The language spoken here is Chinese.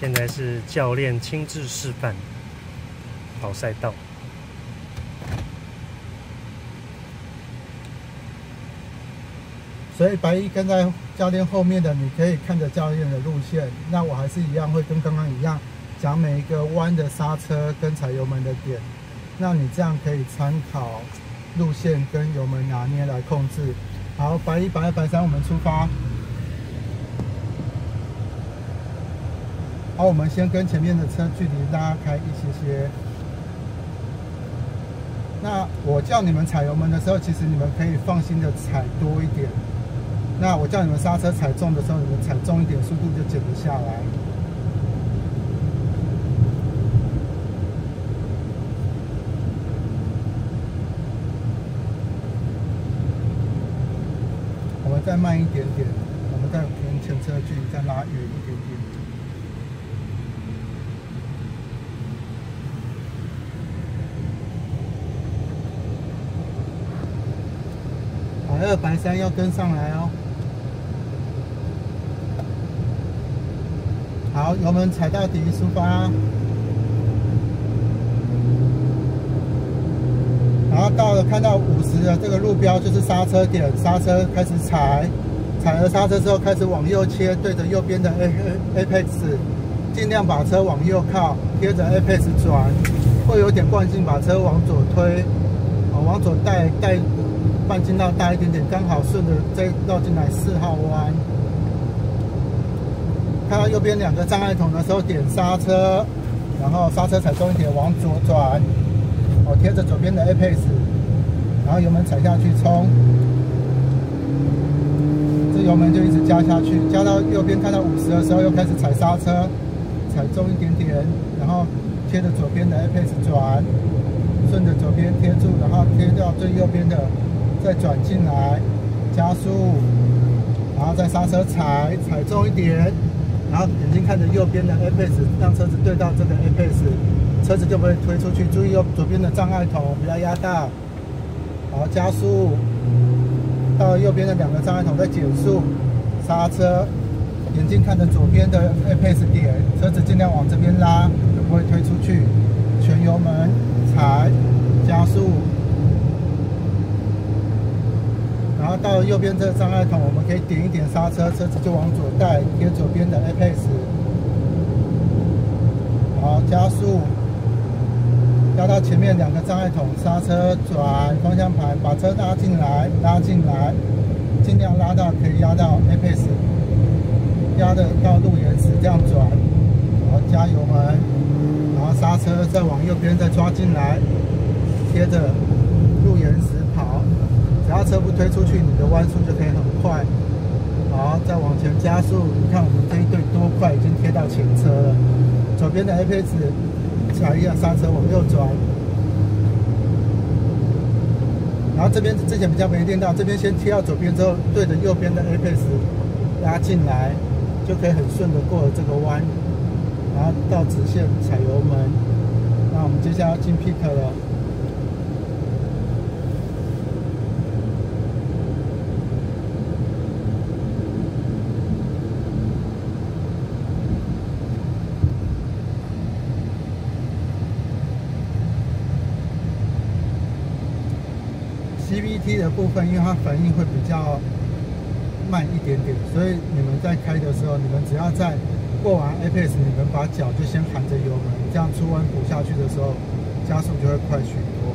现在是教练亲自示范跑赛道。所以白衣跟在教练后面的，你可以看着教练的路线。那我还是一样会跟刚刚一样，讲每一个弯的刹车跟踩油门的点。那你这样可以参考路线跟油门拿捏来控制。好，白一、白二、白三，我们出发。好，我们先跟前面的车距离拉开一些些。那我叫你们踩油门的时候，其实你们可以放心的踩多一点。那我叫你们刹车踩重的时候，你们踩重一点，速度就减得下来。我们再慢一点点，我们再跟前车距离再拉远一点点。白二、白三要跟上来哦。好，油门踩到底，出发。然后到了看到五十的这个路标就是刹车点，刹车开始踩，踩了刹车之后开始往右切，对着右边的 A A Apex，尽量把车往右靠，贴着 Apex 转，会有点惯性把车往左推，往左带带半径要大一点点，刚好顺着再绕进来四号弯。看到右边两个障碍桶的时候点刹车，然后刹车踩重一点往左转。我贴着左边的 Apex，然后油门踩下去冲，这油门就一直加下去，加到右边看到五十的时候，又开始踩刹车，踩重一点点，然后贴着左边的 Apex 转，顺着左边贴住，然后贴到最右边的，再转进来，加速，然后再刹车踩，踩重一点，然后眼睛看着右边的 Apex，让车子对到这个 Apex。车子就不会推出去，注意右左边的障碍筒不要压到。好，加速，到右边的两个障碍筒再减速，刹车，眼睛看着左边的 Apex 点，车子尽量往这边拉，就不会推出去。全油门踩，加速，然后到右边这个障碍桶，我们可以点一点刹车，车子就往左带，贴左边的 Apex。好，加速。压到前面两个障碍桶，刹车转方向盘，把车拉进来，拉进来，尽量拉到可以压到 Apex，压的到路岩石这样转，然后加油门，车再往右边再抓进来，贴着路岩石跑，只要车不推出去，你的弯速就可以很快。好，再往前加速，你看我们这一队多快，已经贴到前车了。左边的 Apex。踩一下刹车往右转，然后这边之前比较没练到，这边先贴到左边之后，对着右边的 Apex 拉进来，就可以很顺的过了这个弯，然后到直线踩油门。那我们接下来要进 Pit 了。CVT 的部分，因为它反应会比较慢一点点，所以你们在开的时候，你们只要在过完 Apex，你们把脚就先含着油门，这样出弯补下去的时候，加速就会快许多。